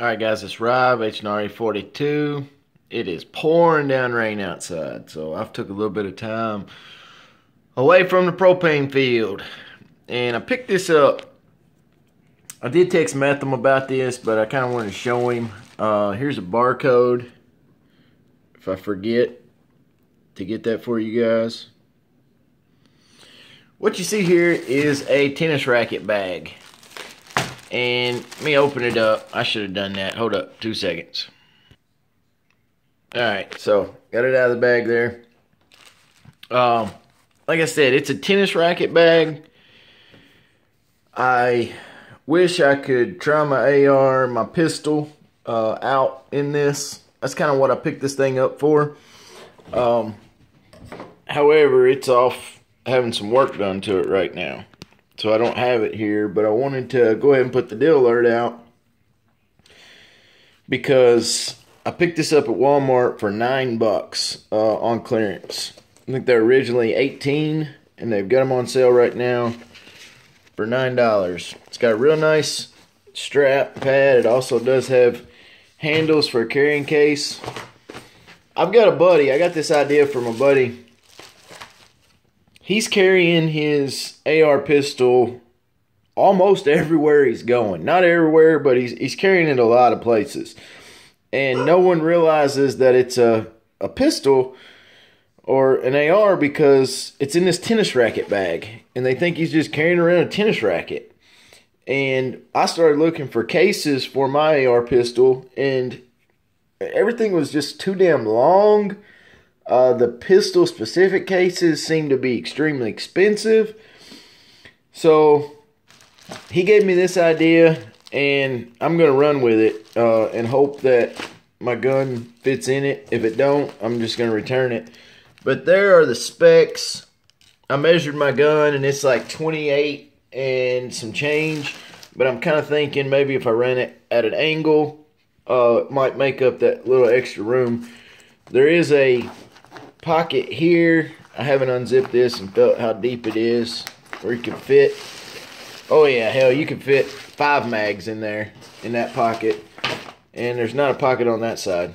All right, guys, it's Rob, HNRE 42. It is pouring down rain outside, so I've took a little bit of time away from the propane field. And I picked this up. I did text Metham about this, but I kind of wanted to show him. Uh, here's a barcode. If I forget to get that for you guys. What you see here is a tennis racket bag. And let me open it up. I should have done that. Hold up, two seconds. Alright, so got it out of the bag there. Um, like I said, it's a tennis racket bag. I wish I could try my AR, my pistol uh, out in this. That's kind of what I picked this thing up for. Um, however, it's off having some work done to it right now so I don't have it here, but I wanted to go ahead and put the deal alert out because I picked this up at Walmart for nine bucks uh, on clearance. I think they're originally 18 and they've got them on sale right now for nine dollars. It's got a real nice strap pad. It also does have handles for a carrying case. I've got a buddy. I got this idea from a buddy he's carrying his AR pistol almost everywhere he's going. Not everywhere, but he's he's carrying it a lot of places. And no one realizes that it's a, a pistol or an AR because it's in this tennis racket bag. And they think he's just carrying around a tennis racket. And I started looking for cases for my AR pistol, and everything was just too damn long uh, the pistol specific cases seem to be extremely expensive. So he gave me this idea, and I'm going to run with it uh, and hope that my gun fits in it. If it don't, I'm just going to return it. But there are the specs. I measured my gun, and it's like 28 and some change. But I'm kind of thinking maybe if I ran it at an angle, uh, it might make up that little extra room. There is a pocket here. I haven't unzipped this and felt how deep it is where you can fit. Oh yeah, hell, you can fit five mags in there in that pocket. And there's not a pocket on that side.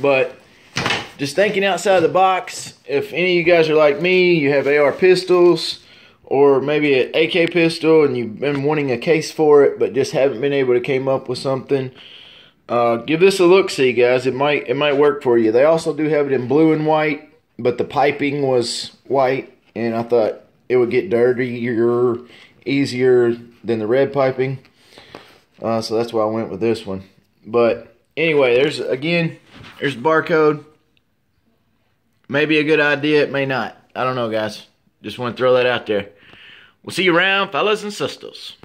But just thinking outside the box, if any of you guys are like me, you have AR pistols or maybe an AK pistol and you've been wanting a case for it but just haven't been able to came up with something uh, give this a look, see guys. It might it might work for you. They also do have it in blue and white, but the piping was white, and I thought it would get dirtier easier than the red piping. Uh, so that's why I went with this one. But anyway, there's again, there's barcode. Maybe a good idea, it may not. I don't know, guys. Just want to throw that out there. We'll see you around, fellas and sisters.